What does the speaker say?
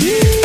Yeah.